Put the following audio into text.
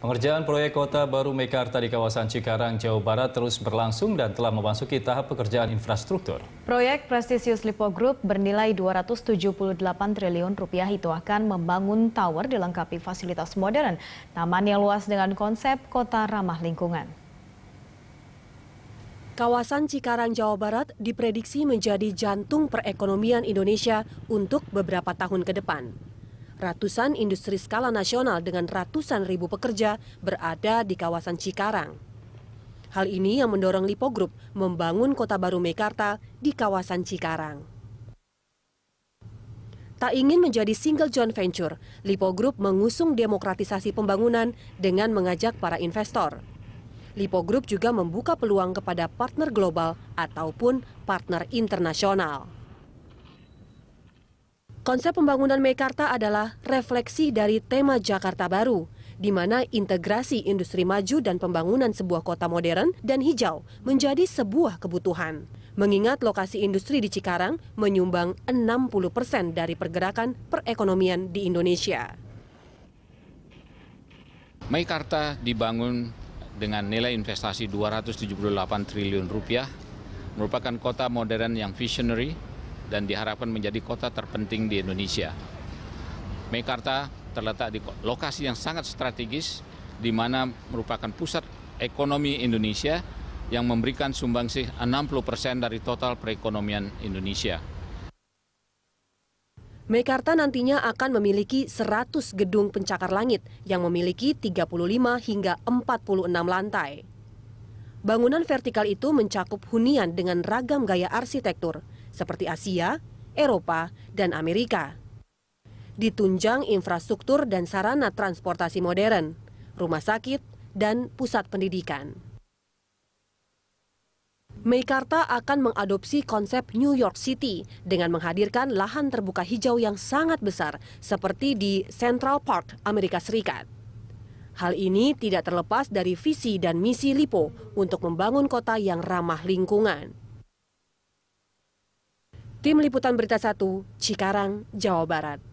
Pengerjaan proyek kota baru Mekarta di kawasan Cikarang, Jawa Barat terus berlangsung dan telah memasuki tahap pekerjaan infrastruktur. Proyek prestisius Lipo Group bernilai 278 triliun rupiah itu akan membangun tower dilengkapi fasilitas modern, taman yang luas dengan konsep kota ramah lingkungan. Kawasan Cikarang, Jawa Barat diprediksi menjadi jantung perekonomian Indonesia untuk beberapa tahun ke depan ratusan industri skala nasional dengan ratusan ribu pekerja berada di kawasan Cikarang. Hal ini yang mendorong Lipo Group membangun kota baru Mekarta di kawasan Cikarang. Tak ingin menjadi single joint venture, Lipo Group mengusung demokratisasi pembangunan dengan mengajak para investor. Lipo Group juga membuka peluang kepada partner global ataupun partner internasional. Konsep pembangunan Mekarta adalah refleksi dari tema Jakarta Baru, di mana integrasi industri maju dan pembangunan sebuah kota modern dan hijau menjadi sebuah kebutuhan. Mengingat lokasi industri di Cikarang menyumbang 60 persen dari pergerakan perekonomian di Indonesia. Meikarta dibangun dengan nilai investasi 278 triliun rupiah, merupakan kota modern yang visionary dan diharapkan menjadi kota terpenting di Indonesia. Mekarta terletak di lokasi yang sangat strategis di mana merupakan pusat ekonomi Indonesia yang memberikan sumbangsih 60 persen dari total perekonomian Indonesia. Mekarta nantinya akan memiliki 100 gedung pencakar langit yang memiliki 35 hingga 46 lantai. Bangunan vertikal itu mencakup hunian dengan ragam gaya arsitektur, seperti Asia, Eropa, dan Amerika. Ditunjang infrastruktur dan sarana transportasi modern, rumah sakit, dan pusat pendidikan. Meikarta akan mengadopsi konsep New York City dengan menghadirkan lahan terbuka hijau yang sangat besar seperti di Central Park, Amerika Serikat. Hal ini tidak terlepas dari visi dan misi LIPO untuk membangun kota yang ramah lingkungan. Tim Liputan Berita 1, Cikarang, Jawa Barat.